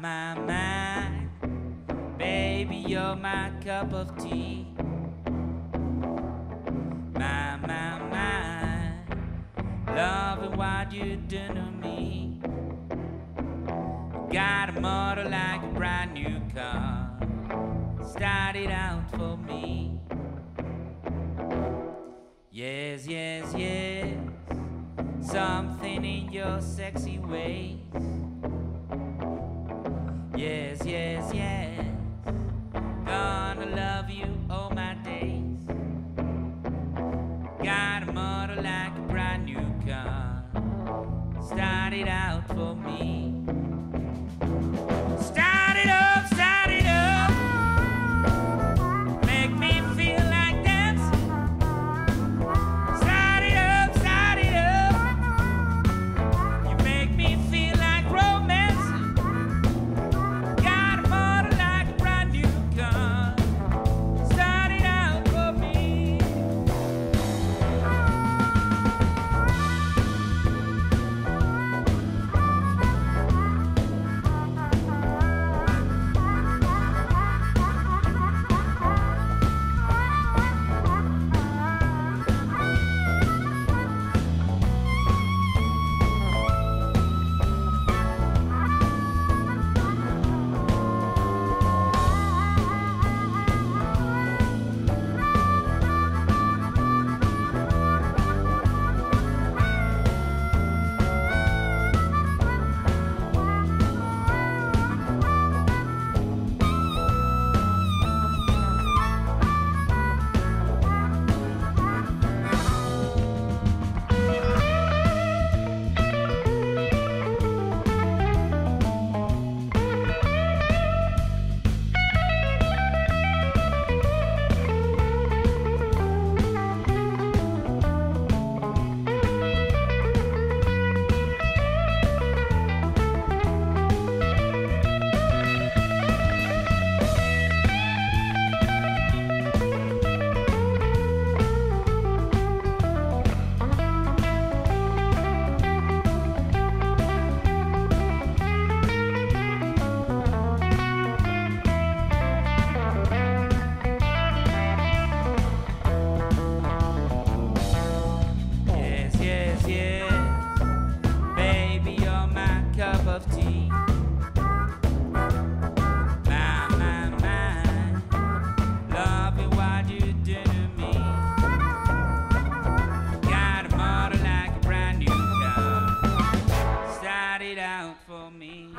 my mind. Baby, you're my cup of tea. My, my, my. Loving what you do to me. Got a motor like a brand new car. Started out for me. Yes, yes, yes. Something in your sexy ways Yes, yes, yes. Gonna love you all my days. Got a motor like a brand new car. Started out for me. out for me.